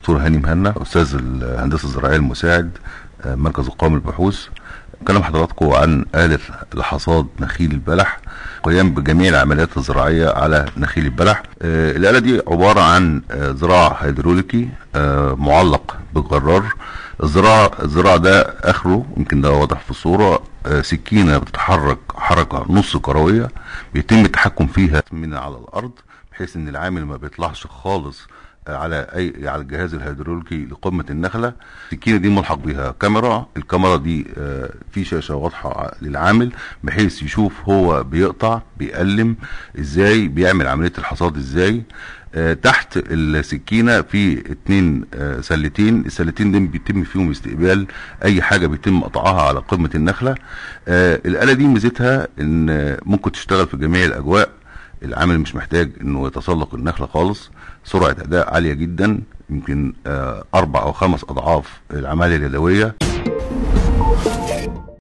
دكتور هاني مهنا أستاذ الهندسة الزراعية المساعد مركز القومي للبحوث كلام حضراتكم عن آلة لحصاد نخيل البلح قيام بجميع العمليات الزراعية على نخيل البلح. آه، الآلة دي عبارة عن آه، زراع هيدروليكي آه، معلق بجرار الزراع الزراع ده آخره يمكن ده واضح في الصورة سكينة بتتحرك حركة نص كروية بيتم التحكم فيها من على الأرض بحيث إن العامل ما بيطلعش خالص على اي على الجهاز الهيدروليكي لقمة النخلة. السكينة دي ملحق بيها كاميرا. الكاميرا دي آه، في شاشة واضحة للعامل بحيث يشوف هو بيقطع بيقلم إزاي بيعمل عملية الحصاد إزاي. آه، تحت السكينة في اتنين آه، سلتين. السلتين دول بيتم فيهم استقبال أي حاجة بيتم قطعها على قمة النخلة. آه، الآلة دي ميزتها إن ممكن تشتغل في جميع الأجواء. العامل مش محتاج إنه يتسلق النخلة خالص. سرعة أداء عالية جدا يمكن آه، أربع أو خمس أضعاف العمالة اليدوية.